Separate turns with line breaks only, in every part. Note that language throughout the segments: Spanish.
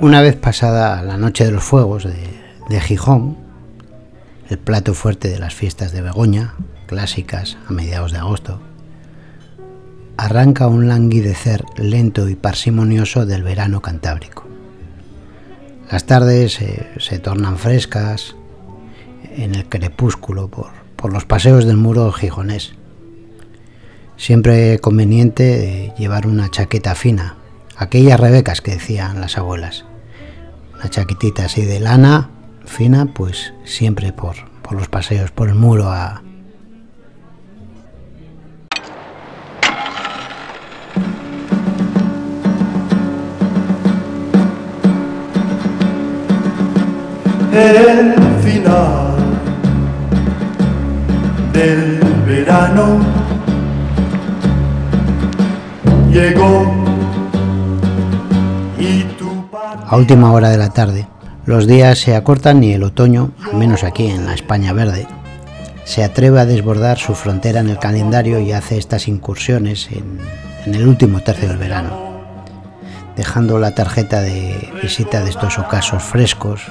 Una vez pasada la noche de los fuegos de, Gijón, el plato fuerte de las fiestas de Begoña, clásicas a mediados de agosto, arranca un languidecer lento y parsimonioso del verano cantábrico. Las tardes se tornan frescas en el crepúsculo por, por los paseos del muro gijonés. Siempre conveniente llevar una chaqueta fina, aquellas rebecas que decían las abuelas una chaquetita así de lana, fina, pues siempre por, por los paseos, por el muro a,
el final del verano llegó
a última hora de la tarde. Los días se acortan y el otoño, al menos aquí en la España verde, se atreve a desbordar su frontera en el calendario y hace estas incursiones en, el último tercio del verano, dejando la tarjeta de visita de estos ocasos frescos,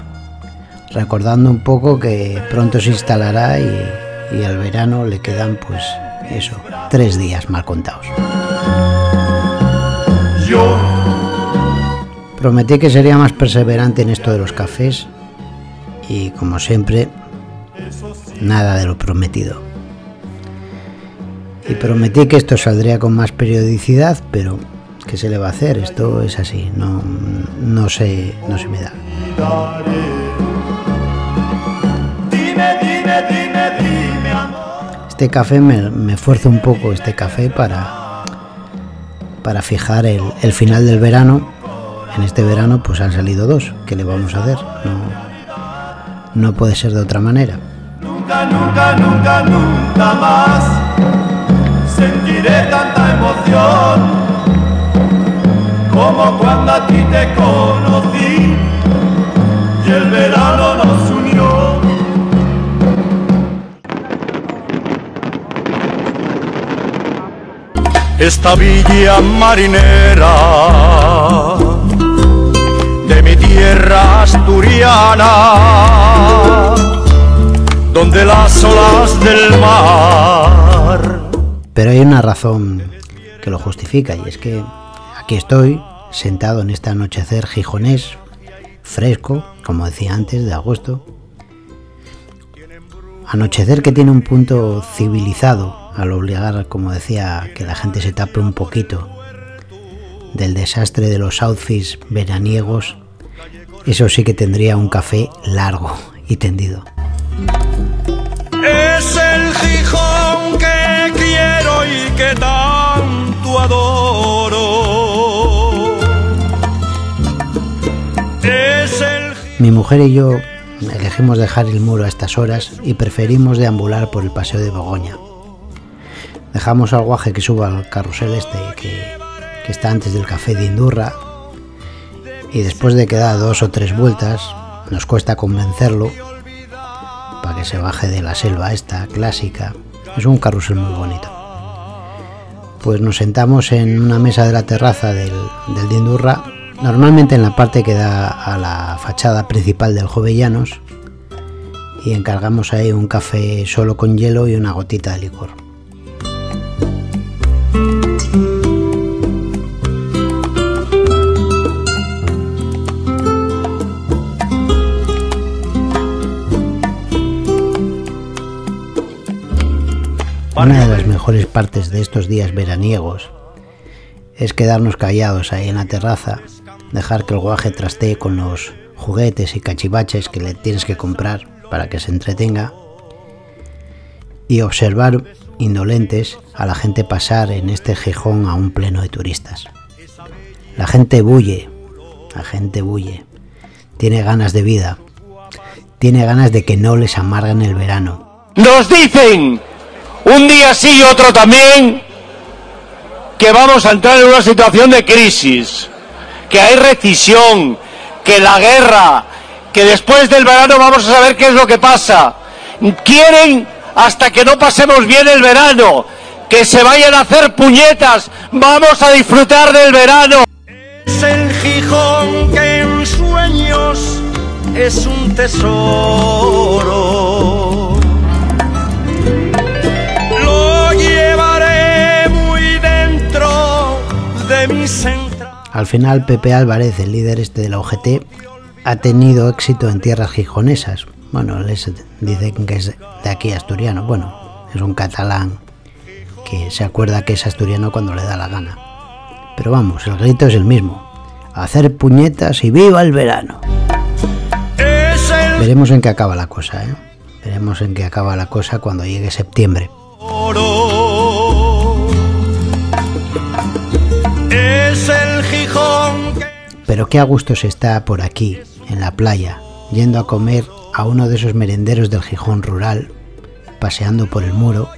recordando un poco que pronto se instalará y, y al verano le quedan pues eso, tres días mal contados. Yo Prometí que sería más perseverante en esto de los cafés y como siempre, nada de lo prometido. Y prometí que esto saldría con más periodicidad, pero ¿qué se le va a hacer? Esto es así, no, no, se, no se me da. Este café me, me fuerza un poco, este café, para, para fijar el, el final del verano en este verano pues han salido dos. ¿Qué le vamos a hacer? No, no puede ser de otra manera.
Nunca, nunca, nunca, nunca más sentiré tanta emoción como cuando a ti te conocí y el verano nos Esta villa marinera de mi tierra asturiana, donde las olas del mar.
Pero hay una razón que lo justifica y es que aquí estoy sentado en este anochecer gijonés, fresco, como decía antes, de agosto. Anochecer que tiene un punto civilizado al obligar, como decía, que la gente se tape un poquito del desastre de los outfits veraniegos, eso sí que tendría un café largo y tendido.
Es el Gijón que quiero y que tanto adoro. Es el...
Mi mujer y yo elegimos dejar el muro a estas horas y preferimos deambular por el paseo de Bogoña. Dejamos al guaje que suba al carrusel este que está antes del café de Indurra, y después de que da dos o tres vueltas, nos cuesta convencerlo para que se baje de la selva esta clásica. Es un carrusel muy bonito. Pues nos sentamos en una mesa de la terraza del, del Indurra, normalmente en la parte que da a la fachada principal del Jovellanos, y encargamos ahí un café solo con hielo y una gotita de licor. Una de las mejores partes de estos días veraniegos es quedarnos callados ahí en la terraza, dejar que el guaje trastee con los juguetes y cachivaches que le tienes que comprar para que se entretenga y observar indolentes a la gente pasar en este Gijón a un pleno de turistas. La gente bulle, la gente bulle, tiene ganas de vida, tiene ganas de que no les amargan el verano.
Nos dicen un día sí y otro también, que vamos a entrar en una situación de crisis, que hay recesión, que la guerra, que después del verano vamos a saber qué es lo que pasa, quieren hasta que no pasemos bien el verano, que se vayan a hacer puñetas, vamos a disfrutar del verano.
Es el Gijón que en sueños es un tesoro.
Al final, Pepe Álvarez, el líder este de la OGT, ha tenido éxito en tierras gijonesas. Bueno, les dicen que es de aquí asturiano. Bueno, es un catalán que se acuerda que es asturiano cuando le da la gana. Pero vamos, el grito es el mismo. Hacer puñetas y viva el verano. Veremos en qué acaba la cosa, ¿eh? Veremos en qué acaba la cosa cuando llegue septiembre.
Es el
Pero qué a gusto se está por aquí, en la playa, yendo a comer a uno de esos merenderos del Gijón rural, paseando por el muro,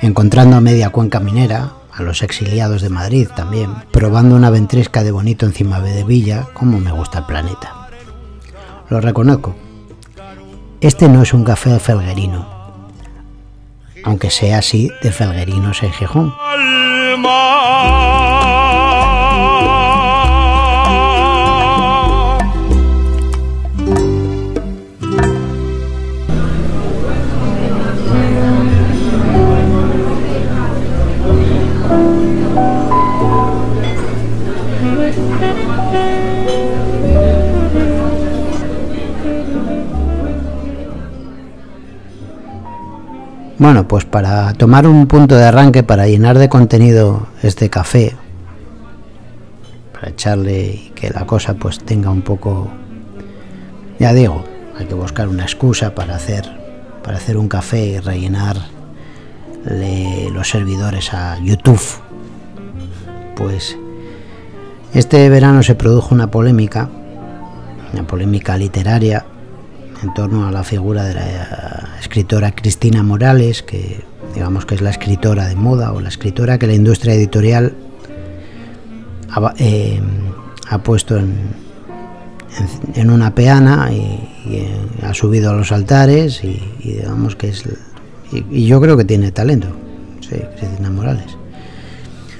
encontrando a media cuenca minera, a los exiliados de Madrid también, probando una ventresca de bonito encima de Villa, como me gusta el planeta. Lo reconozco. Este no es un café felguerino, aunque sea así de felguerinos en Gijón. Bueno, pues para tomar un punto de arranque, para llenar de contenido este café, para echarle y que la cosa pues tenga un poco, ya digo, hay que buscar una excusa para hacer, para hacer un café y rellenar los servidores a YouTube. Pues este verano se produjo una polémica, una polémica literaria en torno a la figura de la escritora Cristina Morales, que digamos que es la escritora de moda o la escritora que la industria editorial ha, eh, puesto en, en, una peana y, eh, ha subido a los altares y, digamos que es y, y, yo creo que tiene talento, sí, Cristina Morales.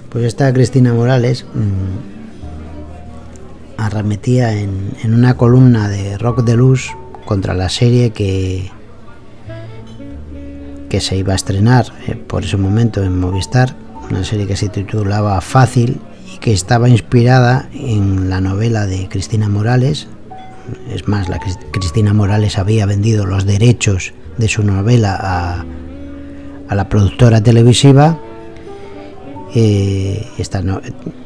Pues esta Cristina Morales mmm, arremetía en, en una columna de Rock de Luz contra la serie que, que se iba a estrenar eh, por ese momento en Movistar, una serie que se titulaba Fácil y que estaba inspirada en la novela de Cristina Morales. Es más, la Cristina Morales había vendido los derechos de su novela a, a la productora televisiva. Esta,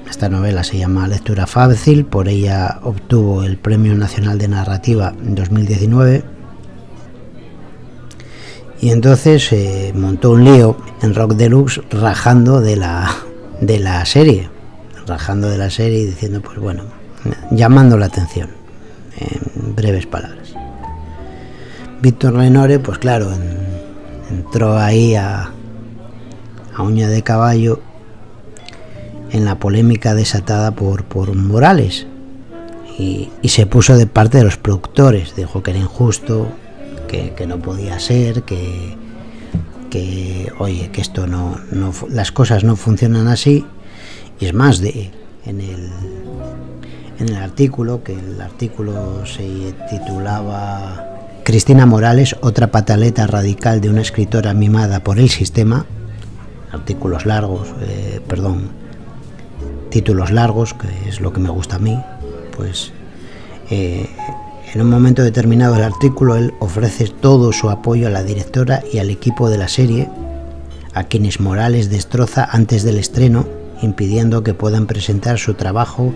esta novela se llama Lectura Fácil, por ella obtuvo el Premio Nacional de Narrativa en 2019. Y entonces montó un lío en Rock Deluxe rajando de la, de la serie, rajando de la serie y diciendo, pues bueno, llamando la atención, en breves palabras. Víctor Lenore, pues claro, en, entró ahí a, a uña de caballo en la polémica desatada por, por Morales. Y, se puso de parte de los productores, dijo que era injusto, que, que no podía ser, que, que, oye, que esto no, no, las cosas no funcionan así. Y es más de en el en el artículo que el artículo se titulaba Cristina Morales, otra pataleta radical de una escritora mimada por el sistema, artículos largos, eh, perdón, títulos largos, que es lo que me gusta a mí, pues eh, en un momento determinado del artículo él ofrece todo su apoyo a la directora y al equipo de la serie, a quienes Morales destroza antes del estreno, impidiendo que puedan presentar su trabajo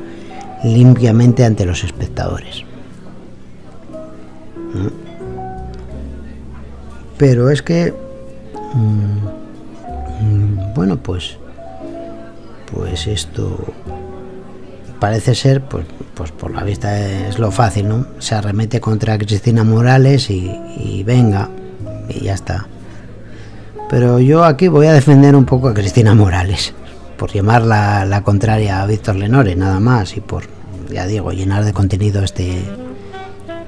limpiamente ante los espectadores. ¿Mm? Pero es que, mmm, bueno, pues pues esto parece ser, pues, pues por la vista es lo fácil, ¿no? Se arremete contra Cristina Morales y, venga, y ya está. Pero yo aquí voy a defender un poco a Cristina Morales, por llamar la, la contraria a Víctor Lenore, nada más, y por, ya digo, llenar de contenido este,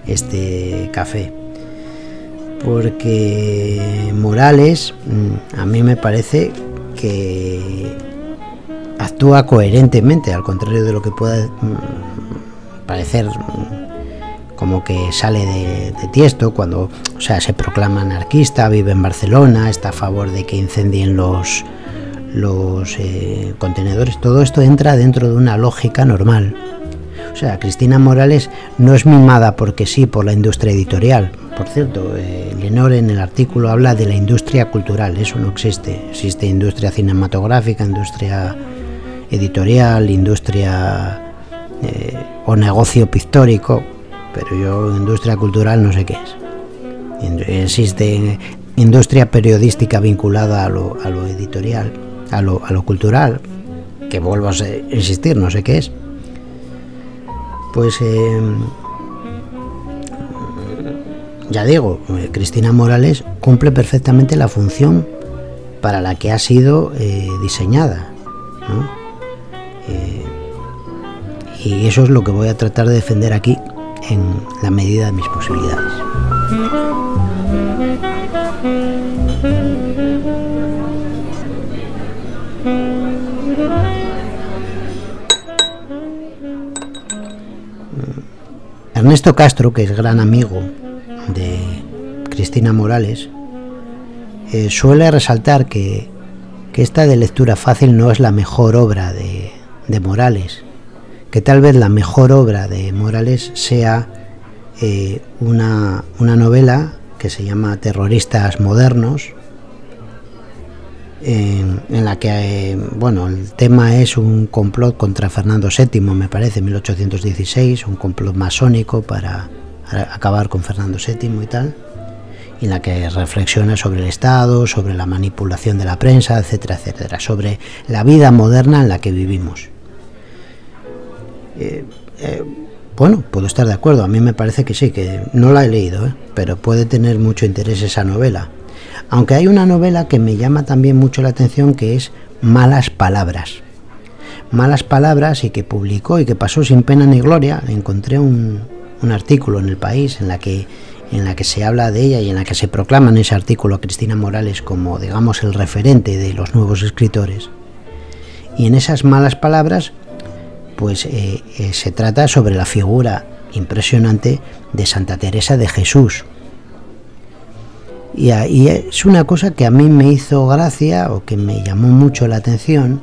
este café. porque Morales mm, a mí me parece que actúa coherentemente, al contrario de lo que pueda mm, parecer mm, como que sale de, tiesto cuando, o sea, se proclama anarquista, vive en Barcelona, está a favor de que incendien los los eh, contenedores, todo esto entra dentro de una lógica normal. O sea, Cristina Morales no es mimada porque sí por la industria editorial. Por cierto, eh, Lenore en el artículo habla de la industria cultural, eso no existe. Existe industria cinematográfica, industria editorial, industria eh, o negocio pictórico, pero yo industria cultural no sé qué es. Existe industria periodística vinculada a lo, editorial, a lo, cultural, que vuelvo a insistir, no sé qué es pues eh, ya digo, eh, Cristina Morales cumple perfectamente la función para la que ha sido eh, diseñada. Y eso es lo que voy a tratar de defender aquí en la medida de mis posibilidades. Ernesto Castro, que es gran amigo de Cristina Morales, eh, suele resaltar que, esta de lectura fácil no es la mejor obra de, Morales, que tal vez la mejor obra de Morales sea eh, una, una novela que se llama Terroristas Modernos, en, la que, eh, bueno, el tema es un complot contra Fernando VII, me parece, 1816, un complot masónico para acabar con Fernando VII y tal, en la que reflexiona sobre el Estado, sobre la manipulación de la prensa, etcétera, etcétera, sobre la vida moderna en la que vivimos. Eh, eh, bueno, puedo estar de acuerdo, a mí me parece que sí, que no la he leído, pero puede tener mucho interés esa novela aunque hay una novela que me llama también mucho la atención que es Malas Palabras. Malas Palabras y que publicó y que pasó sin pena ni gloria. Encontré un, artículo en el país en la que en la que se habla de ella y en la que se proclama en ese artículo a Cristina Morales como, digamos, el referente de los nuevos escritores. Y en esas malas palabras, pues eh, eh, se trata sobre la figura impresionante de Santa Teresa de Jesús, y, es una cosa que a mí me hizo gracia o que me llamó mucho la atención,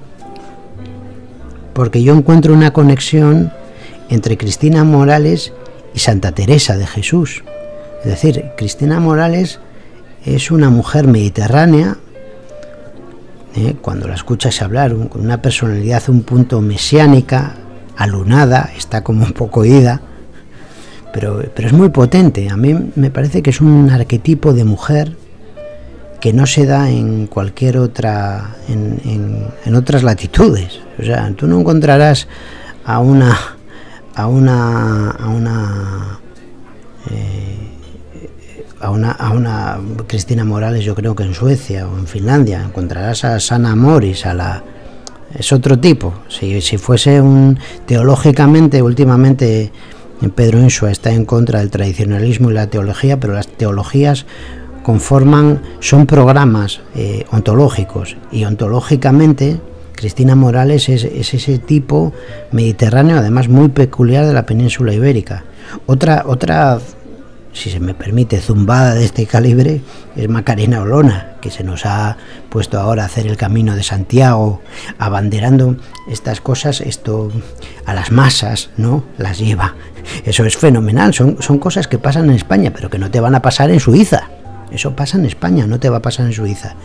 porque yo encuentro una conexión entre Cristina Morales y Santa Teresa de Jesús. Es decir, Cristina Morales es una mujer mediterránea, ¿eh? cuando la escuchas hablar, con una personalidad un punto mesiánica, alunada, está como un poco ida, pero, es muy potente. A mí me parece que es un arquetipo de mujer que no se da en cualquier otra, en, otras latitudes. O sea, tú no encontrarás a una, a una, a una, eh, a una, a una Cristina Morales, yo creo que en Suecia o en Finlandia, encontrarás a Sana Morris, a la, es otro tipo. Si, fuese un teológicamente, últimamente Pedro Insua está en contra del tradicionalismo y la teología, pero las teologías conforman, son programas eh, ontológicos y ontológicamente Cristina Morales es, ese tipo mediterráneo, además muy peculiar de la península ibérica. Otra, otra si se me permite, zumbada de este calibre es Macarena Olona, que se nos ha puesto ahora a hacer el camino de Santiago, abanderando estas cosas, esto a las masas, ¿no? Las lleva. Eso es fenomenal, son, son cosas que pasan en España, pero que no te van a pasar en Suiza. Eso pasa en España, no te va a pasar en Suiza.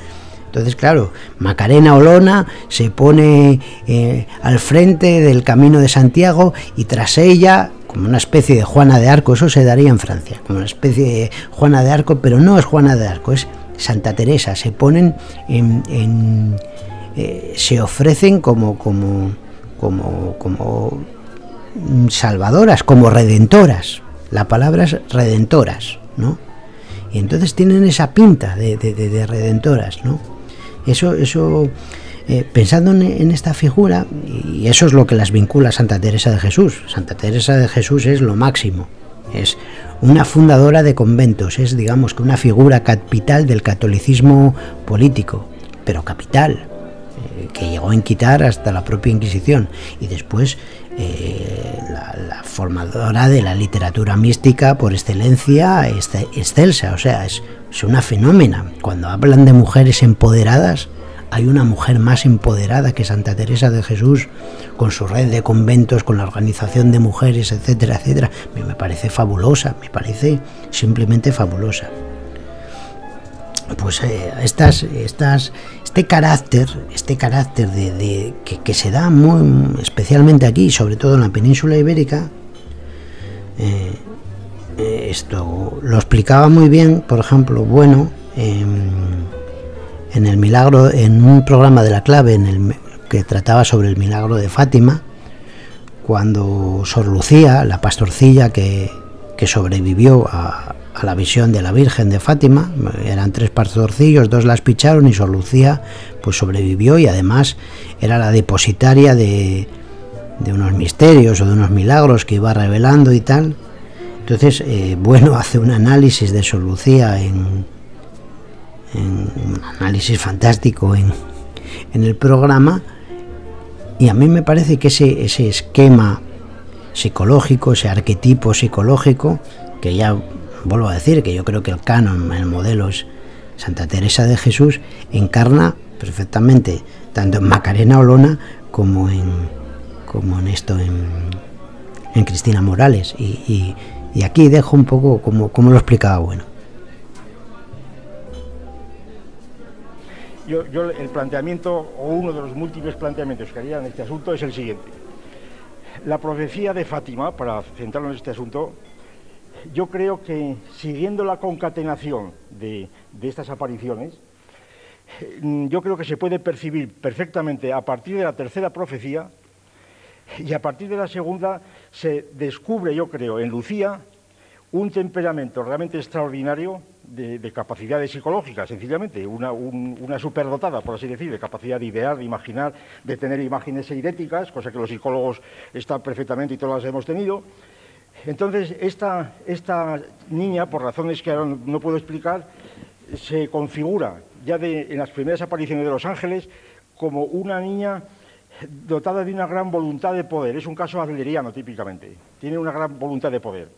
Entonces, claro, Macarena Olona se pone eh, al frente del camino de Santiago y tras ella como una especie de Juana de Arco, eso se daría en Francia, como una especie de Juana de Arco, pero no es Juana de Arco, es Santa Teresa, se ponen en, eh, se ofrecen como, como, como, como salvadoras, como redentoras, la palabra es redentoras, ¿no? Y entonces tienen esa pinta de, de redentoras, ¿no? Eso, eso eh, pensando en, esta figura, y eso es lo que las vincula a Santa Teresa de Jesús. Santa Teresa de Jesús es lo máximo, es una fundadora de conventos, es digamos que una figura capital del catolicismo político, pero capital, eh, que llegó a inquitar hasta la propia Inquisición y después eh, la, formadora de la literatura mística por excelencia excelsa, o sea, es una fenómena. Cuando hablan de mujeres empoderadas, hay una mujer más empoderada que Santa Teresa de Jesús, con su red de conventos, con la organización de mujeres, etcétera, etcétera. Me parece fabulosa, me parece simplemente fabulosa. Pues eh, estas, estas, este carácter, este carácter de, que, se da muy especialmente aquí, sobre todo en la península ibérica, eh, eh, esto lo explicaba muy bien, por ejemplo, bueno, en el milagro, en un programa de la clave en el, que trataba sobre el milagro de Fátima, cuando Sor Lucía, la pastorcilla que, sobrevivió a, la visión de la Virgen de Fátima, eran tres pastorcillos, dos las picharon y Sor Lucía pues sobrevivió y además era la depositaria de, de unos misterios o de unos milagros que iba revelando y tal. Entonces, eh, bueno, hace un análisis de Sor Lucía en, un análisis fantástico en, el programa y a mí me parece que ese, ese esquema psicológico, ese arquetipo psicológico, que ya vuelvo a decir que yo creo que el canon, el modelo es Santa Teresa de Jesús, encarna perfectamente tanto en Macarena Olona como en, como en esto, en, en Cristina Morales. Y, y, aquí dejo un poco como, como lo explicaba bueno.
Yo, el planteamiento, o uno de los múltiples planteamientos que haría en este asunto es el siguiente. La profecía de Fátima, para centrarnos en este asunto, yo creo que siguiendo la concatenación de, de estas apariciones, mm, yo creo que se puede percibir perfectamente a partir de la tercera profecía y a partir de la segunda se descubre, yo creo, en Lucía un temperamento realmente extraordinario de, capacidades psicológicas, sencillamente, una, una, superdotada, por así decir, de capacidad de idear, de imaginar, de tener imágenes eidéticas, cosa que los psicólogos están perfectamente y todas las hemos tenido. Entonces, esta, esta niña, por razones que ahora no puedo explicar, se configura ya en las primeras apariciones de los ángeles como una niña dotada de una gran voluntad de poder. Es un caso adleriano, típicamente. Tiene una gran voluntad de poder.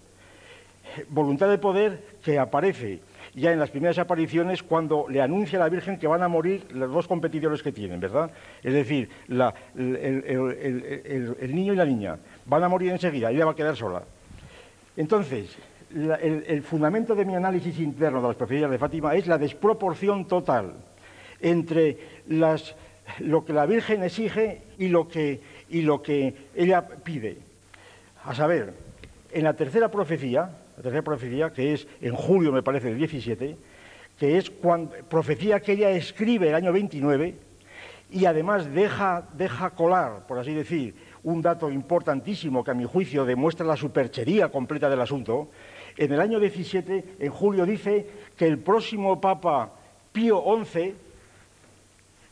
Voluntad de poder que aparece ya en las primeras apariciones cuando le anuncia a la Virgen que van a morir los dos competidores que tienen, ¿verdad? Es decir, el, niño y la niña van a morir enseguida ella va a quedar sola. Entonces, el, fundamento de mi análisis interno de las profecías de Fátima es la desproporción total entre lo que la Virgen exige y lo que, y lo que ella pide. A saber, en la tercera profecía, la tercera profecía, que es en julio, me parece, del 17, que es cuando, profecía que ella escribe el año 29 y además deja, deja colar, por así decir, un dato importantísimo que a mi juicio demuestra la superchería completa del asunto. En el año 17, en julio, dice que el próximo Papa Pío XI,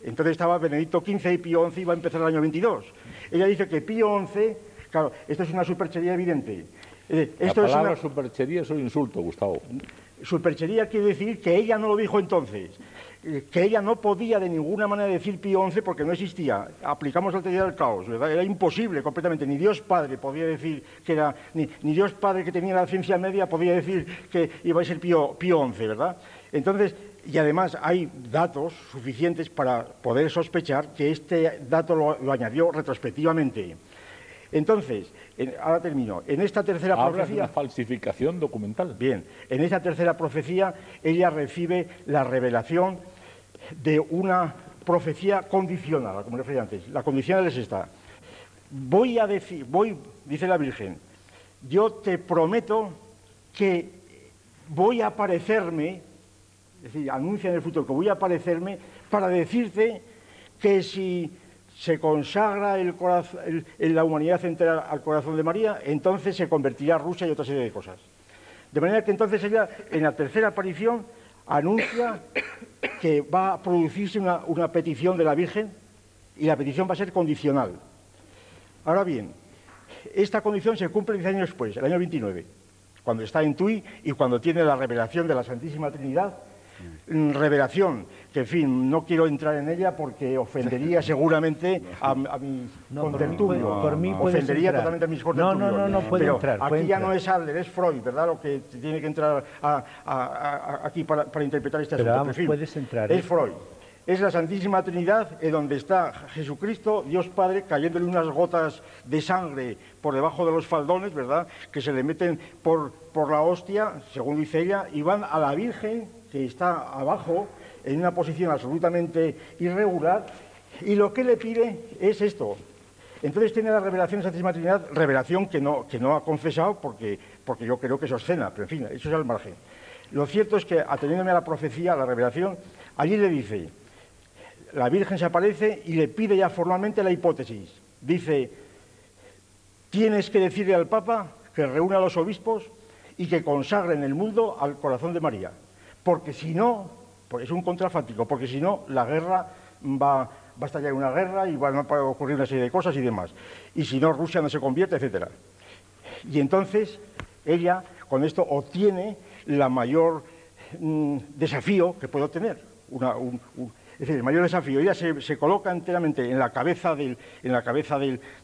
entonces estaba Benedicto XV y Pío XI iba a empezar el año 22. Ella dice que Pío XI, claro, esto es una superchería evidente,
la palabra superchería es un insulto, Gustavo.
Superchería quiere decir que ella no lo dijo entonces, eh, que ella no podía de ninguna manera decir Pío XI porque no existía. Aplicamos la teoría del caos, ¿verdad? Era imposible completamente. Ni Dios Padre podía decir que era, ni, Dios Padre que tenía la ciencia media podía decir que iba a ser Pío, Pío XI, ¿verdad? Entonces, y además hay datos suficientes para poder sospechar que este dato lo añadió retrospectivamente. Entonces, ahora termino. En esta tercera
profecía. De una falsificación documental.
Bien, en esta tercera profecía ella recibe la revelación de una profecía condicional, como refería antes. La condicional es esta. Voy a decir, voy, dice la Virgen, yo te prometo que voy a aparecerme, es decir, anuncia en el futuro que voy a aparecerme para decirte que si se consagra la humanidad entera al corazón de María, entonces se convertirá Rusia y otra serie de cosas. De manera que entonces ella, en la tercera aparición, anuncia que va a producirse una, petición de la Virgen y la petición va a ser condicional. Ahora bien, esta condición se cumple 10 años después, el año 29. cuando está en Tui y cuando tiene la revelación de la Santísima Trinidad, revelación que, en fin, no quiero entrar en ella porque ofendería seguramente a, mi
no, Por mí,
ofendería totalmente a mis
No, no, no, no puede
Pero
entrar.
Aquí ya no es Adler, es Freud, ¿verdad? Lo que tiene que entrar aquí para, interpretar este
Pero
asunto.
Vamos, puedes entrar.
Es ¿eh? Freud es la Santísima Trinidad, en donde está Jesucristo, Dios Padre, cayéndole unas gotas de sangre por debajo de los faldones, ¿verdad? Que se le meten por, por la hostia, según dice ella, y van a la Virgen, que está abajo, en una posición absolutamente irregular, y lo que le pide es esto. Entonces tiene la revelación de Santísima Trinidad, revelación que no, que no ha confesado porque, porque yo creo que es obscena, pero en fin, eso es al margen. Lo cierto es que, ateniéndome a la profecía, a la revelación, allí le dice, la Virgen se aparece y le pide ya formalmente la hipótesis. Dice, tienes que decirle al Papa que reúna a los obispos y que consagren el mundo al corazón de María. Porque si no, es un contrafáctico, porque si no, la guerra va, va a estallar una guerra y van a ocurrir una serie de cosas y demás. Y si no, Rusia no se convierte, etc. Y entonces ella con esto obtiene la mayor mm, desafío que puede obtener. Es decir, el mayor desafío, ella se, coloca enteramente en la cabeza, de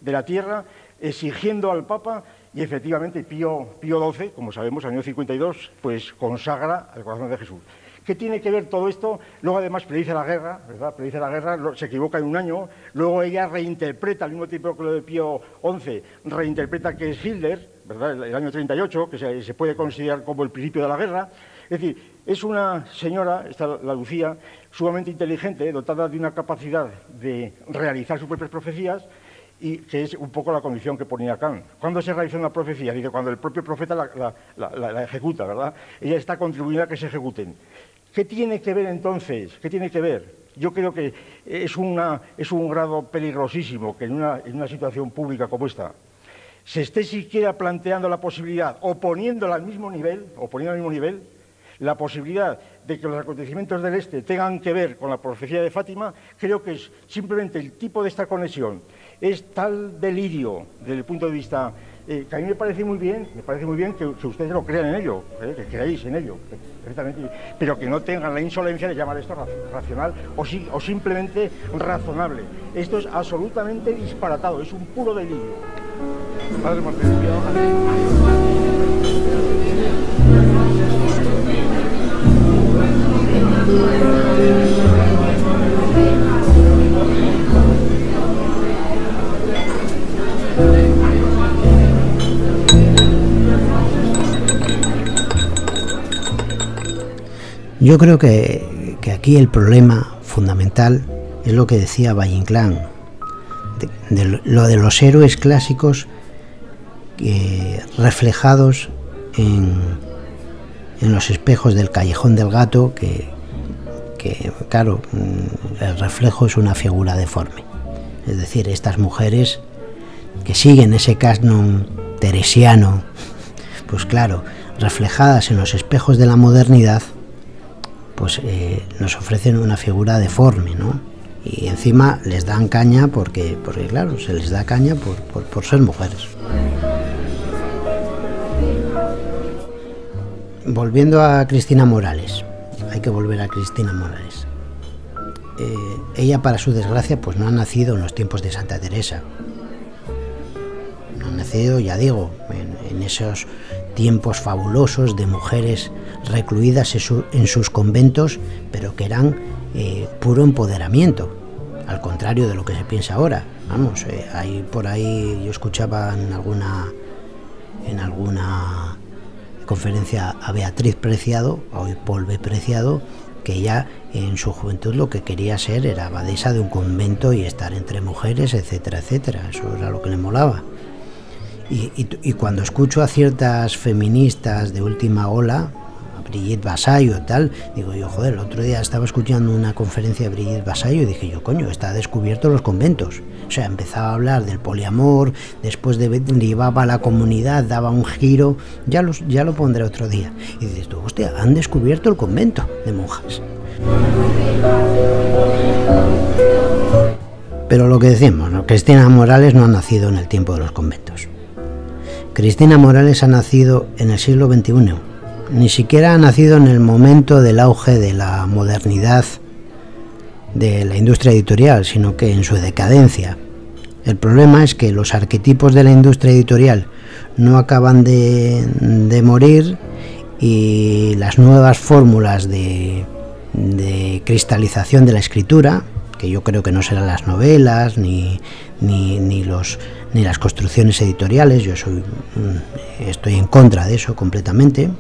la tierra, exigiendo al Papa, y efectivamente Pío, Pío XII, como sabemos, año 52, pues consagra al corazón de Jesús. ¿Qué tiene que ver todo esto? Luego además predice la guerra, ¿verdad? Predice la guerra, se equivoca en un año, luego ella reinterpreta, al mismo tiempo que lo de Pío XI, reinterpreta que es Hitler, ¿verdad? El, año 38, que se, se, puede considerar como el principio de la guerra. Es decir, es una señora, esta, la Lucía, sumamente inteligente, dotada de una capacidad de realizar sus propias profecías, y que es un poco la condición que ponía Kant. ¿Cuándo se realiza una profecía? Dice, cuando el propio profeta la, ejecuta, ¿verdad? Ella está contribuyendo a que se ejecuten. ¿Qué tiene que ver entonces? ¿Qué tiene que ver? Yo creo que es, una, es un grado peligrosísimo que en una, en una situación pública como esta se esté siquiera planteando la posibilidad, o poniéndola al mismo nivel, o poniendo al mismo nivel, la posibilidad de que los acontecimientos del Este tengan que ver con la profecía de Fátima, creo que es simplemente el tipo de esta conexión. Es tal delirio desde el punto de vista eh, que a mí me parece muy bien, me parece muy bien que, ustedes lo crean en ello, eh, que creáis en ello, pero que no tengan la insolencia de llamar esto racional o, o simplemente razonable. Esto es absolutamente disparatado, es un puro delirio. Padre
yo creo que, aquí el problema fundamental es lo que decía Valle Inclán, lo de los héroes clásicos reflejados en, en los espejos del callejón del gato, que, que, claro, mm, el reflejo es una figura deforme. Es decir, estas mujeres que siguen ese canon teresiano, pues claro, reflejadas en los espejos de la modernidad, pues eh, nos ofrecen una figura deforme, ¿no? Y encima les dan caña porque, porque claro, se les da caña por, por ser mujeres. Volviendo a Cristina Morales, hay que volver a Cristina Morales. Eh, ella, para su desgracia, pues no ha nacido en los tiempos de Santa Teresa. No ha nacido, ya digo, en, esos tiempos fabulosos de mujeres recluidas en, sus conventos, pero que eran eh, puro empoderamiento, al contrario de lo que se piensa ahora. Vamos, eh, por ahí yo escuchaba en alguna en alguna conferencia a Beatriz Preciado, hoy Paul B. Preciado, que ella en su juventud lo que quería ser era abadesa de un convento y estar entre mujeres, etcétera, etcétera. Eso era lo que le molaba. Y, y cuando escucho a ciertas feministas de última ola, Brigitte Basayo tal, digo yo, joder, el otro día estaba escuchando una conferencia de Brigitte Basayo y dije yo, coño, está descubierto los conventos. O sea, empezaba a hablar del poliamor, después de llevaba a la comunidad, daba un giro, ya, los, ya lo pondré otro día. Y dices tú, hostia, han descubierto el convento de monjas. Pero lo que decimos, Cristina Morales no ha nacido en el tiempo de los conventos. Cristina Morales ha nacido en el siglo XXI. Ni siquiera ha nacido en el momento del auge de la modernidad de la industria editorial, sino que en su decadencia. El problema es que los arquetipos de la industria editorial no acaban de, morir y las nuevas fórmulas de, de, cristalización de la escritura, que yo creo que no serán las novelas ni, ni, ni, los, ni las construcciones editoriales, yo soy, mm, estoy en contra de eso completamente.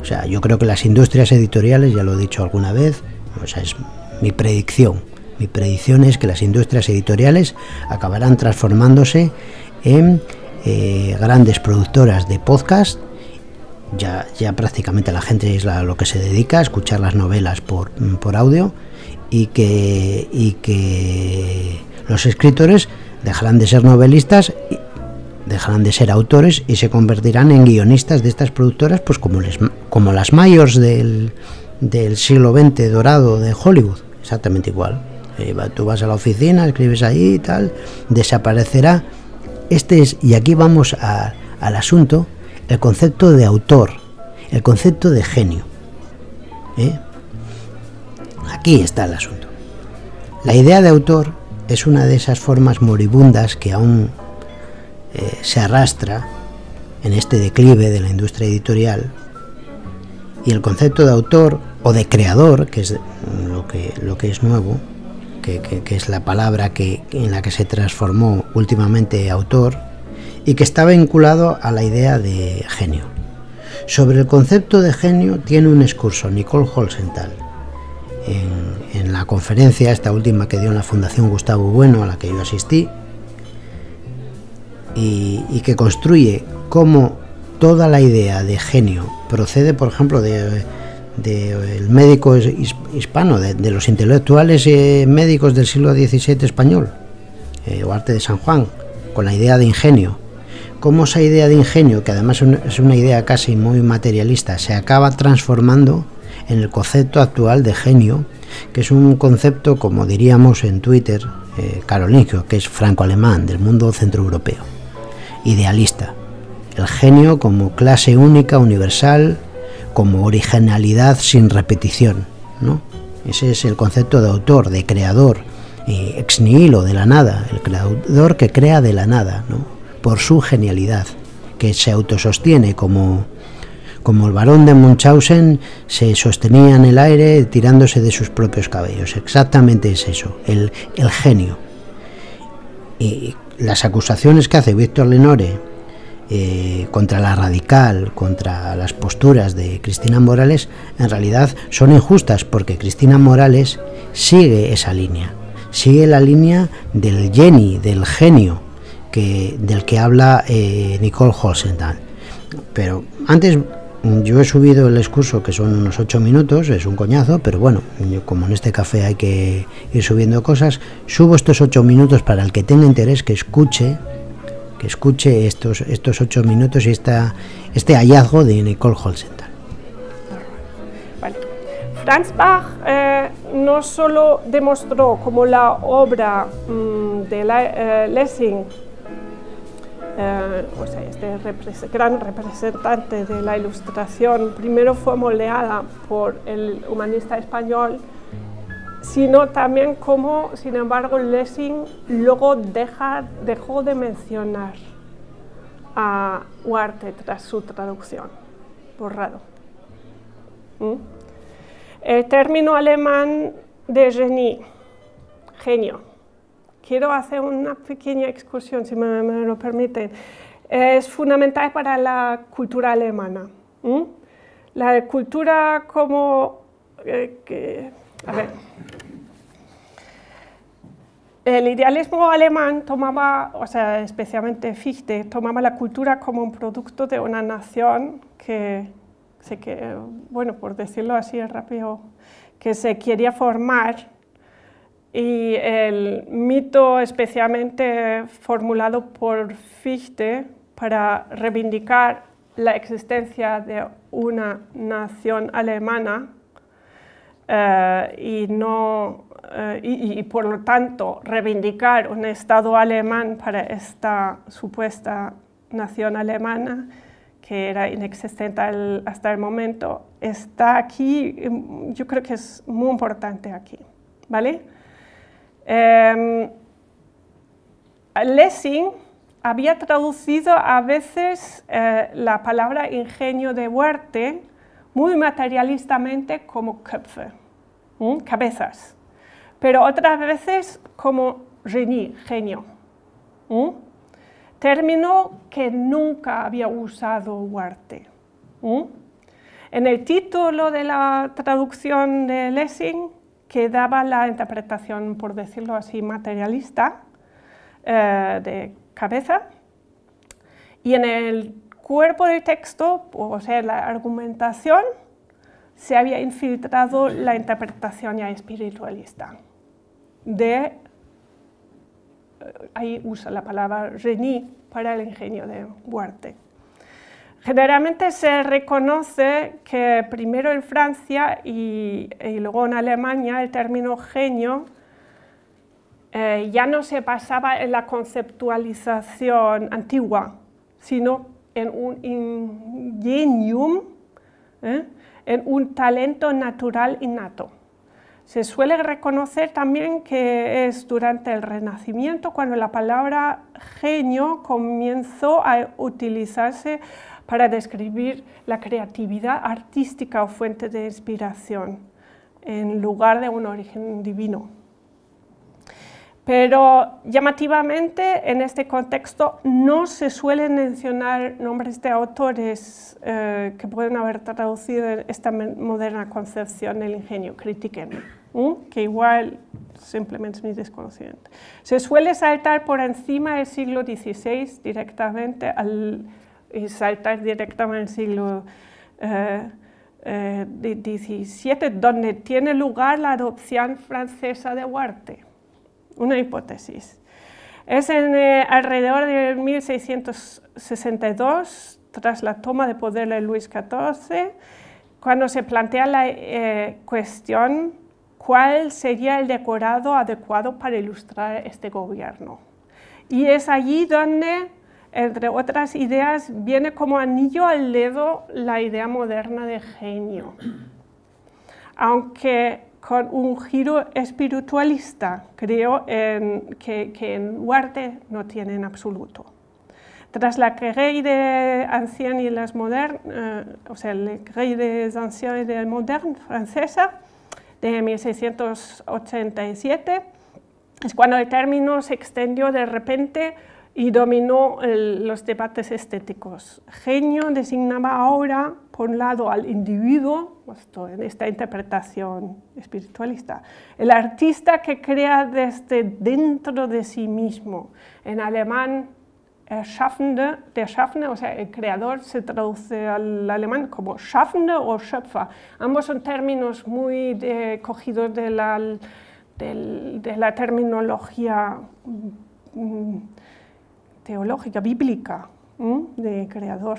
O sea, yo creo que las industrias editoriales, ya lo he dicho alguna vez, o sea, es mi predicción. Mi predicción es que las industrias editoriales acabarán transformándose en eh, grandes productoras de podcast. Ya, ya prácticamente la gente es lo que se dedica a escuchar las novelas por, por audio y que, y que los escritores dejarán de ser novelistas dejarán de ser autores y se convertirán en guionistas de estas productoras, pues como, les, como las mayors del, del siglo XX dorado de Hollywood exactamente igual. Eh, tú vas a la oficina, escribes ahí y tal, desaparecerá. Este es, y aquí vamos al asunto, el concepto de autor, el concepto de genio. ¿eh? Aquí está el asunto. La idea de autor es una de esas formas moribundas que aún eh, se arrastra en este declive de la industria editorial. Y el concepto de autor o de creador, que es lo que, lo que es nuevo, que, es la palabra que, en la que se transformó últimamente autor, y que está vinculado a la idea de genio. Sobre el concepto de genio tiene un excurso Nicole Holsenthal en, en la conferencia, esta última que dio en la Fundación Gustavo Bueno, a la que yo asistí, y, que construye cómo toda la idea de genio procede, por ejemplo, de del médico hispano, de, los intelectuales eh, médicos del siglo XVII español, eh, o arte de San Juan, con la idea de ingenio. Cómo esa idea de ingenio, que además es una idea casi muy materialista, se acaba transformando en el concepto actual de genio, que es un concepto, como diríamos en Twitter, eh, carolingio, que es franco-alemán, del mundo centroeuropeo, idealista. El genio como clase única, universal, como originalidad sin repetición. ¿no? Ese es el concepto de autor, de creador, ex nihilo, de la nada, el creador que crea de la nada, ¿no? por su genialidad, que se autosostiene como, como el varón de Munchausen se sostenía en el aire tirándose de sus propios cabellos. Exactamente es eso, el, el genio. Las acusaciones que hace Víctor Lenore eh, contra la radical, contra las posturas de Cristina Morales, en realidad son injustas porque Cristina Morales sigue esa línea, sigue la línea del geni, del genio que, del que habla eh, Nicole Holsenthal. Pero antes yo he subido el excurso que son unos ocho minutos, es un coñazo, pero bueno, como en este café hay que ir subiendo cosas, subo estos ocho minutos para el que tenga interés que escuche que escuche estos, estos ocho minutos y esta, este hallazgo de Nicole Holzenthal.
Franz Bach eh, no solo demostró como la obra mm, de eh, Lessing, eh, sea, este gran representante de la ilustración, primero fue moldeada por el humanista español sino también cómo, sin embargo, Lessing luego deja, dejó de mencionar a Huarte tras su traducción, borrado. ¿Mm? El término alemán de genie, genio. Quiero hacer una pequeña excursión, si me, lo permiten. Es fundamental para la cultura alemana. La cultura como... Eh, a ver, el idealismo alemán tomaba, o sea, especialmente Fichte, tomaba la cultura como un producto de una nación que, que bueno, por decirlo así rápido, que se quería formar y el mito especialmente formulado por Fichte para reivindicar la existencia de una nación alemana eh, y, no, eh, y, por lo tanto reivindicar un Estado alemán para esta supuesta nación alemana, que era inexistente hasta el momento, está aquí, em, yo creo que es muy importante aquí. ¿vale? Em, Lessing había traducido a veces eh, la palabra ingenio de Huerte muy materialistamente como Köpfe, cabezas, pero otras veces como genio, término que nunca había usado Huarte. En el título de la traducción de Lessing que daba la interpretación, por decirlo así, materialista eh, de cabeza. Y en el cuerpo del texto, o sea, la argumentación, se había infiltrado la interpretación ya espiritualista. De, eh, ahí usa la palabra genie para el ingenio de Huarte. Generalmente se reconoce que primero en Francia y, luego en Alemania el término genio eh, ya no se basaba en la conceptualización antigua, sino en un ingenium, ¿eh? en un talento natural innato. Se suele reconocer también que es durante el Renacimiento cuando la palabra genio comenzó a utilizarse para describir la creatividad artística o fuente de inspiración en lugar de un origen divino. Pero llamativamente en este contexto no se suelen mencionar nombres de autores eh, que pueden haber traducido esta moderna concepción del ingenio, critiquen, que igual simplemente es mi desconocimiento. Se suele saltar por encima del siglo XVI directamente al y saltar directamente al siglo XVII, eh, eh, donde tiene lugar la adopción francesa de Huarte. Una hipótesis. Es en, eh, alrededor de 1662, tras la toma de poder de Luis XIV, cuando se plantea la cuestión cuál sería el decorado adecuado para ilustrar este gobierno. Y es allí donde entre otras ideas, viene como anillo al dedo la idea moderna de genio, aunque con un giro espiritualista, creo que, en Huarte no tiene en absoluto. Tras la Grey de Anciens y las Modernes, eh, o sea, la Grey des Anciens y Modernes francesa, de 1687, es cuando el término se extendió de repente y dominó los debates estéticos. Genio designaba ahora, por un lado, al individuo, esto, en esta interpretación espiritualista, el artista que crea desde dentro de sí mismo. En alemán, el Schaffende, der Schaffende, o sea, el creador se traduce al alemán como Schaffende o Schöpfer. Ambos son términos muy cogidos de la, de la terminología mm, teológica, bíblica, de creador.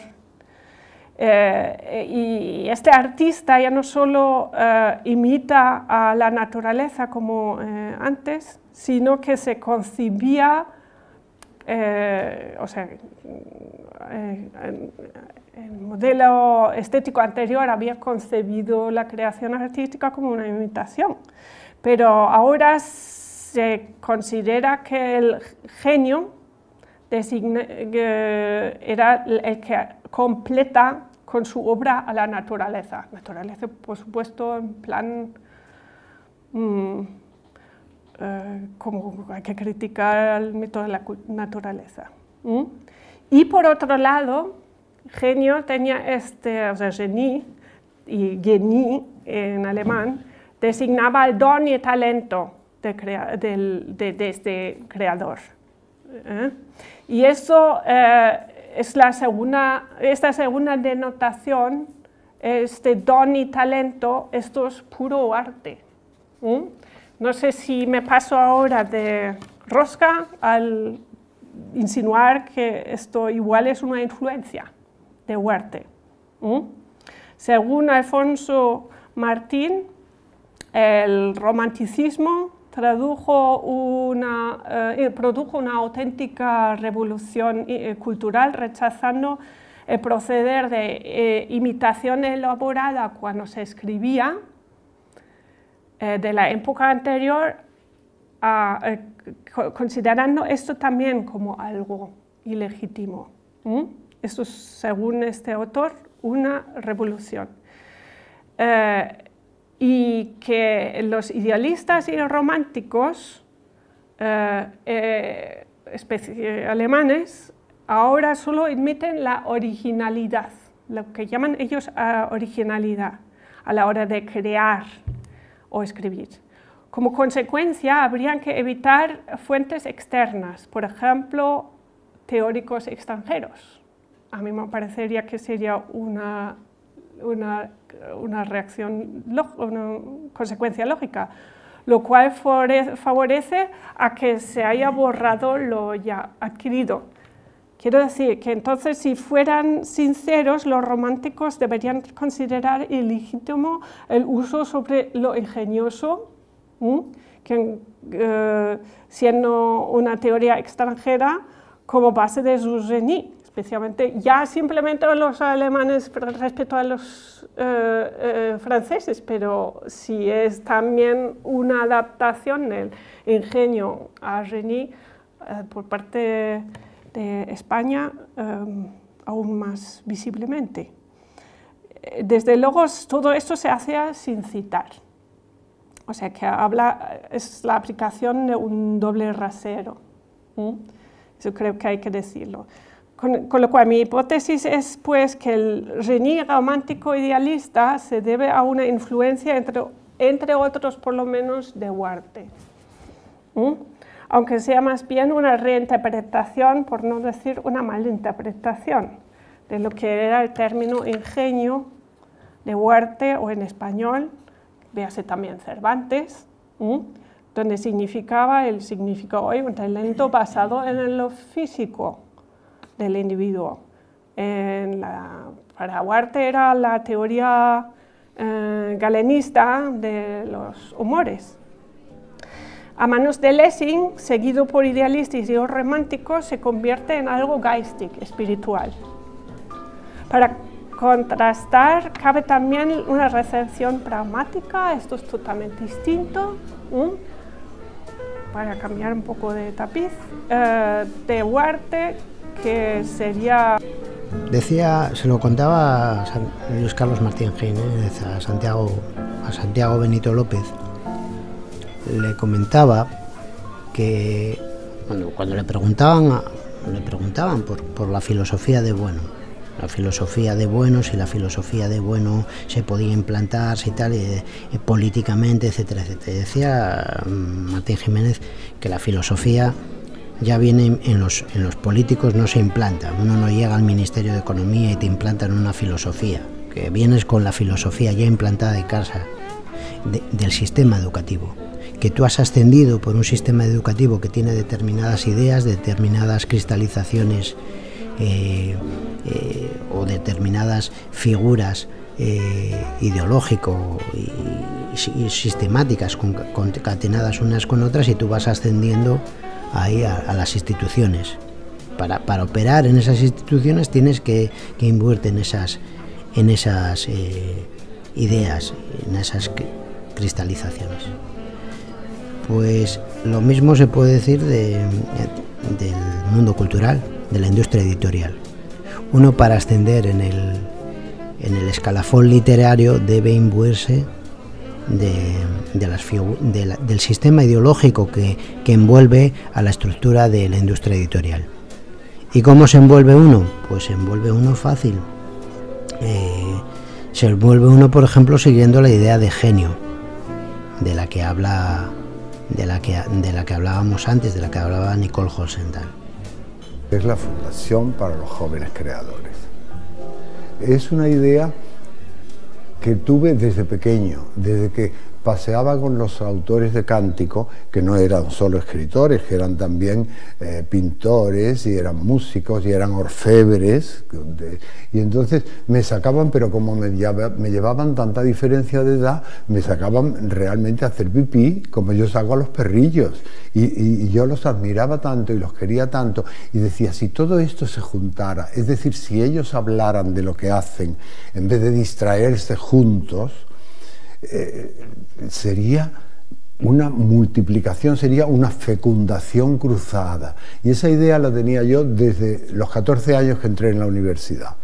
Eh, y este artista ya no solo eh, imita a la naturaleza como eh, antes, sino que se concibía, o sea, el modelo estético anterior había concebido la creación artística como una imitación, pero ahora se considera que el genio era el que completa con su obra a la naturaleza. Naturaleza, por supuesto, en plan mm, eh, como hay que criticar el método de la naturaleza. Y por otro lado, genio tenía este, o sea, genie, y genie en alemán, designaba el don y el talento de, este creador. ¿eh? Y eso eh, es la segunda, esta segunda denotación, este don y talento, esto es puro arte. No sé si me paso ahora de rosca al insinuar que esto igual es una influencia de Huarte. Según Alfonso Martín, el romanticismo una, eh, produjo una auténtica revolución eh, cultural rechazando el proceder de eh, imitación elaborada cuando se escribía de la época anterior, considerando esto también como algo ilegítimo. Esto es, según este autor, una revolución y que los idealistas y románticos eh, eh, alemanes ahora solo admiten la originalidad, lo que llaman ellos ah, originalidad a la hora de crear o escribir. Como consecuencia, habrían que evitar fuentes externas, por ejemplo, teóricos extranjeros. A mí me parecería que sería una una, una reacción, una consecuencia lógica, lo cual favorece a que se haya borrado lo ya adquirido. Quiero decir que entonces si fueran sinceros, los románticos deberían considerar ilegítimo el uso sobre lo ingenioso, eh, siendo una teoría extranjera como base de su genie especialmente ya simplemente los alemanes respecto a los eh, eh, franceses, pero si es también una adaptación del ingenio a Reni eh, por parte de España aún más visiblemente. Desde luego todo esto se hace sin citar, o sea que habla, es la aplicación de un doble rasero, eso creo que hay que decirlo. Con, lo cual mi hipótesis es pues que el Reni romántico idealista se debe a una influencia entre, otros por lo menos de Huarte. Aunque sea más bien una reinterpretación, por no decir una malinterpretación, de lo que era el término ingenio de Huarte o en español, véase también Cervantes, donde significaba, el significado hoy un talento basado en lo físico, del individuo. Para Huarte era la teoría eh, galenista de los humores. A manos de Lessing, seguido por idealistas y románticos, se convierte en algo geistig, espiritual. Para contrastar, cabe también una recepción pragmática, esto es totalmente distinto. Para cambiar un poco de tapiz, eh, de Huarte, que sería...
Decía, se lo contaba a Luis Carlos Martín Jiménez, a Santiago, a Santiago Benito López, le comentaba que cuando le preguntaban, le preguntaban por, la filosofía de bueno, la filosofía de bueno, si la filosofía de bueno se podía implantar, si tal, políticamente, etcétera, etcétera. Decía mm, Martín Jiménez que la filosofía ya viene en los, en los políticos, no se implanta. Uno no llega al Ministerio de Economía y te implantan una filosofía, que vienes con la filosofía ya implantada de casa, del sistema educativo. Que tú has ascendido por un sistema educativo que tiene determinadas ideas, determinadas cristalizaciones eh, eh, o determinadas figuras eh, ideológico y, sistemáticas concatenadas unas con otras y tú vas ascendiendo ahí a, las instituciones. Para, para, operar en esas instituciones tienes que, que en esas, en esas eh, ideas, en esas cristalizaciones. Pues lo mismo se puede decir de, del mundo cultural, de la industria editorial. Uno para ascender en el, en el escalafón literario debe imbuirse de, las, del sistema ideológico que, envuelve a la estructura de la industria editorial. ¿Y cómo se envuelve uno? Pues se envuelve uno fácil. Eh, se envuelve uno, por ejemplo, siguiendo la idea de genio, de la que habla, de la que, de la que hablábamos antes, de la que hablaba Nicole Holsenthal.
Es la Fundación para los Jóvenes Creadores. Es una idea que tuve desde pequeño, desde que paseaba con los autores de cántico, que no eran solo escritores, que eran también eh, pintores y eran músicos y eran orfebres, y entonces me sacaban, pero como me, llevaban tanta diferencia de edad, me sacaban realmente a hacer pipí, como yo saco a los perrillos, y yo los admiraba tanto y los quería tanto, y decía, si todo esto se juntara, es decir, si ellos hablaran de lo que hacen, en vez de distraerse juntos, eh, sería una multiplicación, sería una fecundación cruzada. Y esa idea la tenía yo desde los 14 años que entré en la universidad.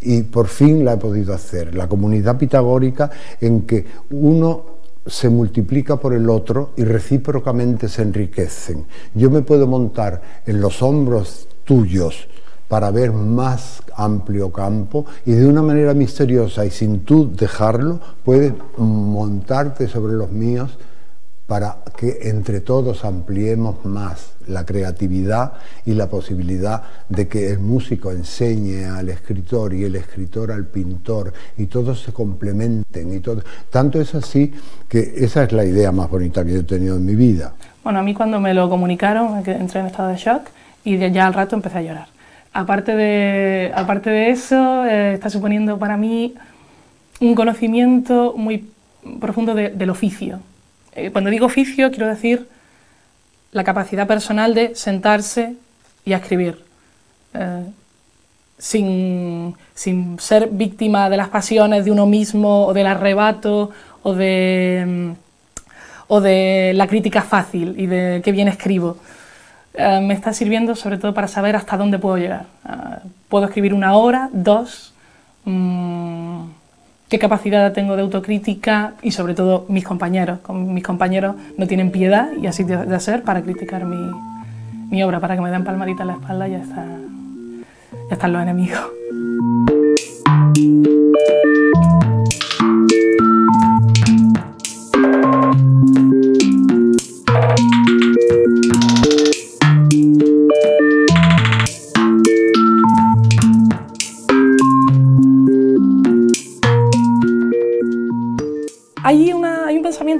Y por fin la he podido hacer. La comunidad pitagórica en que uno se multiplica por el otro y recíprocamente se enriquecen. Yo me puedo montar en los hombros tuyos para ver más amplio campo y de una manera misteriosa y sin tú dejarlo, puedes montarte sobre los míos para que entre todos ampliemos más la creatividad y la posibilidad de que el músico enseñe al escritor y el escritor al pintor y todos se complementen y todo. Tanto es así que esa es la idea más bonita que yo he tenido en mi vida.
Bueno, a mí cuando me lo comunicaron entré en estado de shock y ya al rato empecé a llorar. Aparte de, aparte de eso, eh, está suponiendo para mí un conocimiento muy profundo del oficio. Eh, cuando digo oficio, quiero decir la capacidad personal de sentarse y escribir, eh, sin, sin, ser víctima de las pasiones de uno mismo o del arrebato o de, o de la crítica fácil y de qué bien escribo. Eh, me está sirviendo sobre todo para saber hasta dónde puedo llegar. Eh, puedo escribir una hora, dos, mm, qué capacidad tengo de autocrítica y sobre todo mis compañeros. Con mis compañeros no tienen piedad y así de, hacer para criticar mi, mi, obra, para que me den palmadita en la espalda y ya, está, ya están los enemigos.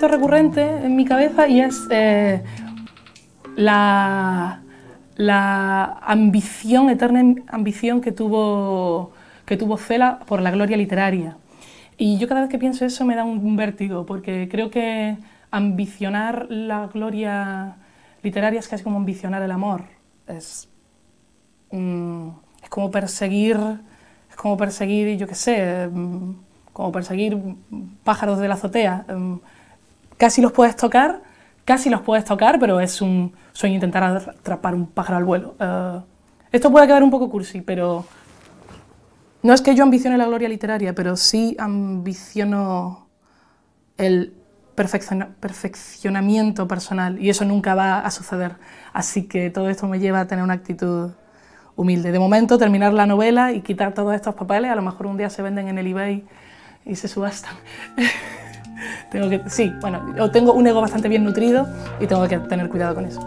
Recurrente en mi cabeza y es eh, la, la, ambición, eterna ambición que tuvo, que tuvo Cela por la gloria literaria. Y yo cada vez que pienso eso me da un, vértigo, porque creo que ambicionar la gloria literaria es casi como ambicionar el amor. Es, mm, es como perseguir, es como perseguir, yo qué sé, mm, como perseguir pájaros de la azotea. Mm, casi los puedes tocar, casi los puedes tocar, pero es un sueño intentar atrapar un pájaro al vuelo. Eh, esto puede quedar un poco cursi, pero no es que yo ambicione la gloria literaria, pero sí ambiciono el perfeccionamiento personal y eso nunca va a suceder. Así que todo esto me lleva a tener una actitud humilde. De momento, terminar la novela y quitar todos estos papeles, a lo mejor un día se venden en el eBay y se subastan. tengo que, sí, bueno, tengo un ego bastante bien nutrido y tengo que tener cuidado con eso.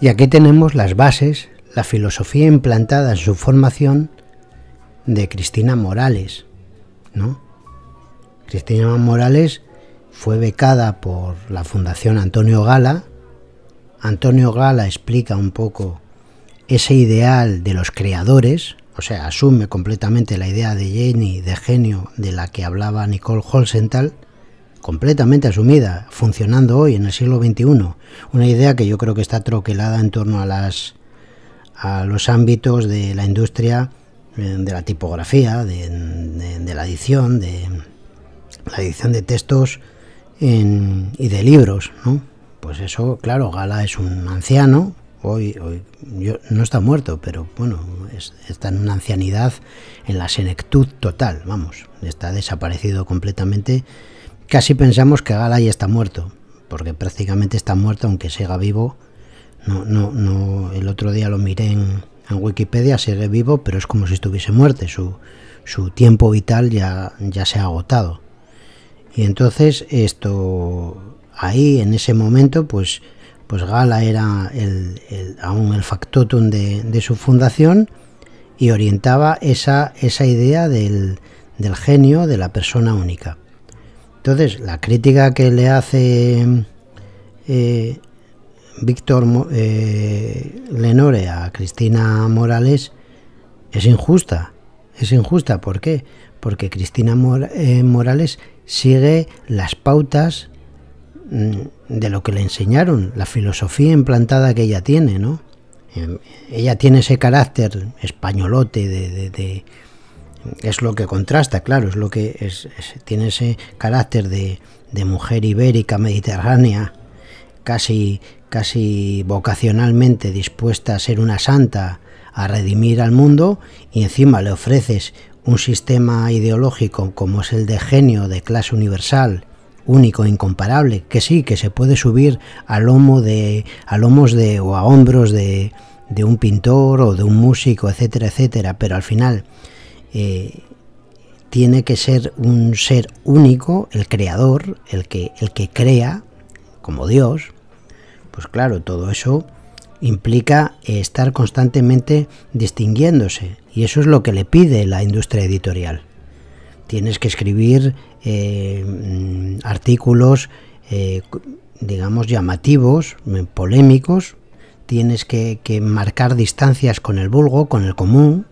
Y aquí tenemos las bases la filosofía implantada en su formación de Cristina Morales, ¿no? Cristina Morales fue becada por la Fundación Antonio Gala. Antonio Gala explica un poco ese ideal de los creadores, o sea, asume completamente la idea de Jenny, de genio, de la que hablaba Nicole Holsenthal, completamente asumida, funcionando hoy en el siglo XXI. Una idea que yo creo que está troquelada en torno a las a los ámbitos de la industria eh, de la tipografía, de, la edición, de la edición de textos y de libros, ¿no? Pues eso, claro, Gala es un anciano, hoy, hoy no está muerto, pero bueno, está en una ancianidad, en la senectud total, vamos, está desaparecido completamente. Casi pensamos que Gala ya está muerto, porque prácticamente está muerto, aunque siga vivo, no, no, no, el otro día lo miré en, Wikipedia sigue vivo, pero es como si estuviese muerto. Su, su tiempo vital ya, ya se ha agotado. Y entonces esto, ahí en ese momento, pues, pues Gala era aún el factotum de, de, su fundación y orientaba esa, esa idea del, del genio, de la persona única. Entonces, la crítica que le hace eh, Víctor eh, Lenore a Cristina Morales es injusta. Es injusta, ¿por qué? Porque Cristina eh, Morales sigue las pautas mm, de lo que le enseñaron, la filosofía implantada que ella tiene, ¿no? Em, ella tiene ese carácter españolote de, es lo que contrasta, claro, es lo que tiene ese carácter de, de mujer ibérica mediterránea casi, casi vocacionalmente dispuesta a ser una santa, a redimir al mundo, y encima le ofreces un sistema ideológico como es el de genio de clase universal, único, incomparable, que sí, que se puede subir a lomo de, a lomos de o a hombros de, de un pintor o de un músico, etcétera, etcétera, pero al final eh, tiene que ser un ser único, el creador, el que, el que crea, como Dios, pues claro, todo eso implica estar constantemente distinguiéndose y eso es lo que le pide la industria editorial. Tienes que escribir eh, mm, artículos, eh, digamos, llamativos, mm, polémicos, tienes que, marcar distancias con el vulgo, con el común,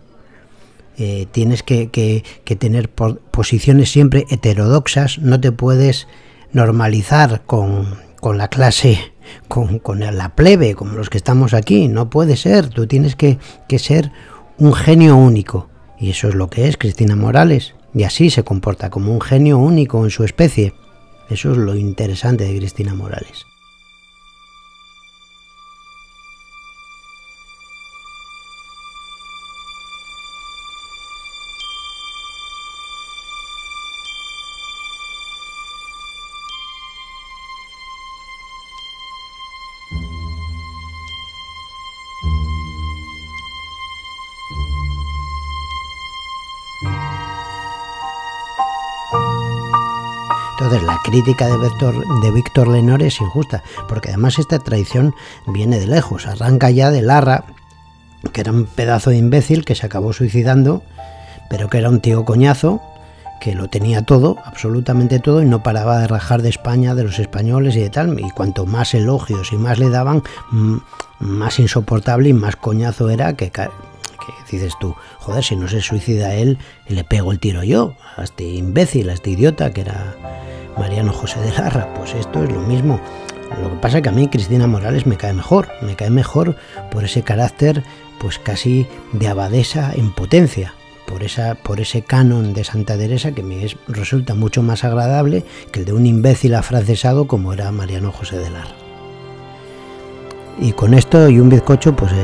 eh, tienes que, tener posiciones siempre heterodoxas, no te puedes normalizar con la clase con, la plebe, como los que estamos aquí. No puede ser, tú tienes que ser un genio único. Y eso es lo que es Cristina Morales. Y así se comporta como un genio único en su especie. Eso es lo interesante de Cristina Morales. La crítica de Víctor, de Lenore es injusta, porque además esta tradición viene de lejos, arranca ya de Larra, que era un pedazo de imbécil que se acabó suicidando, pero que era un tío coñazo, que lo tenía todo, absolutamente todo, y no paraba de rajar de España, de los españoles y de tal, y cuanto más elogios y más le daban, más insoportable y más coñazo era que, que dices tú, joder, si no se suicida él, le pego el tiro yo, a este imbécil, a este idiota que era Mariano José de Larra, pues esto es lo mismo. Lo que pasa es que a mí Cristina Morales me cae mejor, me cae mejor por ese carácter pues casi de abadesa en potencia, por, esa, por ese canon de Santa Teresa que me resulta mucho más agradable que el de un imbécil afrancesado como era Mariano José de Larra. Y con esto y un bizcocho, pues eh,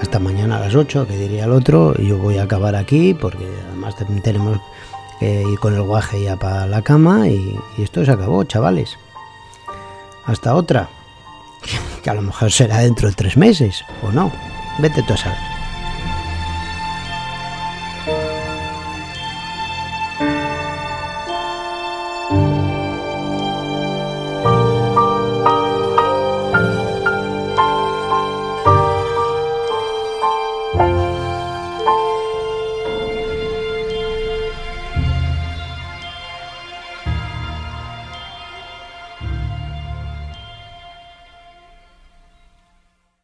hasta mañana a las 8, que diría el otro, yo voy a acabar aquí porque además tenemos y con el guaje ya para la cama y, esto se acabó, chavales. Hasta otra, que a lo mejor será dentro de tres meses o no. Vete tú a saber.